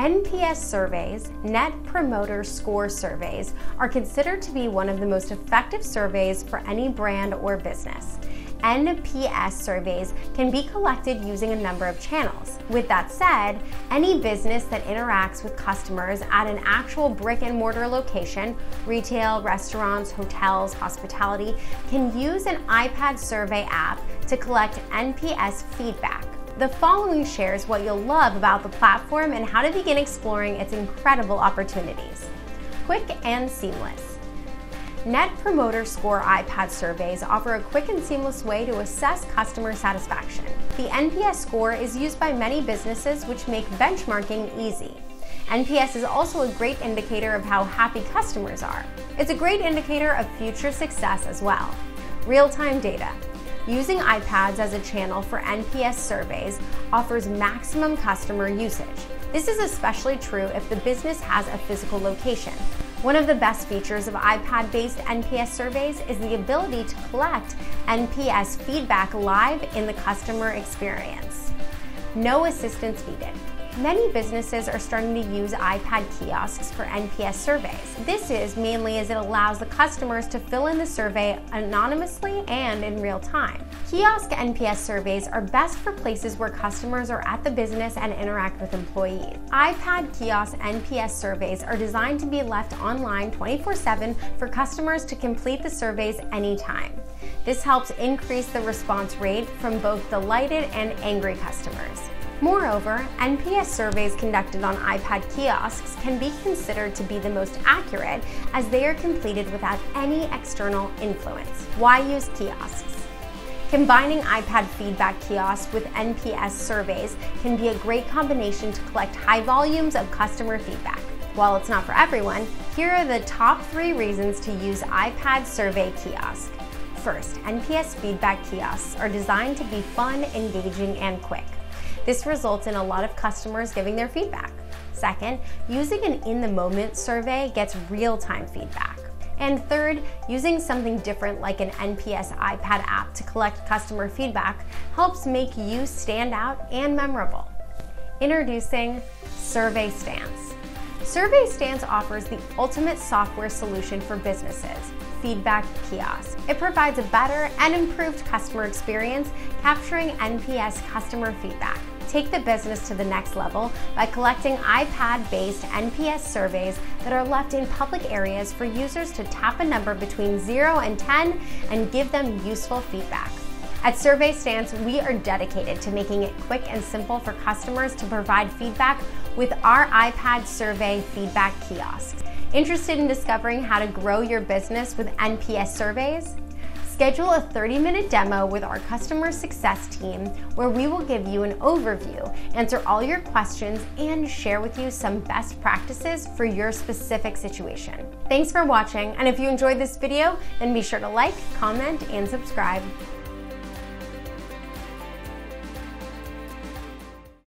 NPS surveys, Net Promoter Score surveys, are considered to be one of the most effective surveys for any brand or business. NPS surveys can be collected using a number of channels. With that said, any business that interacts with customers at an actual brick and mortar location, retail, restaurants, hotels, hospitality, can use an iPad survey app to collect NPS feedback. The following shares what you'll love about the platform and how to begin exploring its incredible opportunities. Quick and seamless. Net Promoter Score iPad surveys offer a quick and seamless way to assess customer satisfaction. The NPS score is used by many businesses, which make benchmarking easy. NPS is also a great indicator of how happy customers are. It's a great indicator of future success as well. Real time data. Using iPads as a channel for NPS surveys offers maximum customer usage. This is especially true if the business has a physical location. One of the best features of iPad based NPS surveys is the ability to collect NPS feedback live in the customer experience. No assistance needed. Many businesses are starting to use iPad kiosks for NPS surveys. This is mainly as it allows the customers to fill in the survey anonymously and in real time. Kiosk NPS surveys are best for places where customers are at the business and interact with employees. iPad kiosk NPS surveys are designed to be left online 24 7 for customers to complete the surveys anytime. This helps increase the response rate from both delighted and angry customers. Moreover, NPS surveys conducted on iPad kiosks can be considered to be the most accurate as they are completed without any external influence. Why use kiosks? Combining iPad feedback kiosks with NPS surveys can be a great combination to collect high volumes of customer feedback. While it's not for everyone, here are the top three reasons to use iPad survey kiosk. First, NPS feedback kiosks are designed to be fun, engaging, and quick. This results in a lot of customers giving their feedback. Second, using an in the moment survey gets real time feedback. And third, using something different like an NPS iPad app to collect customer feedback helps make you stand out and memorable. Introducing SurveyStance. Survey Stance offers the ultimate software solution for businesses feedback kiosk. It provides a better and improved customer experience, capturing NPS customer feedback. Take the business to the next level by collecting iPad based NPS surveys that are left in public areas for users to tap a number between 0 and 10 and give them useful feedback. At SurveyStance, we are dedicated to making it quick and simple for customers to provide feedback with our iPad survey feedback kiosks. Interested in discovering how to grow your business with NPS surveys? Schedule a 30 minute demo with our customer success team where we will give you an overview, answer all your questions, and share with you some best practices for your specific situation. Thanks for watching, and if you enjoyed this video, then be sure to like, comment, and subscribe.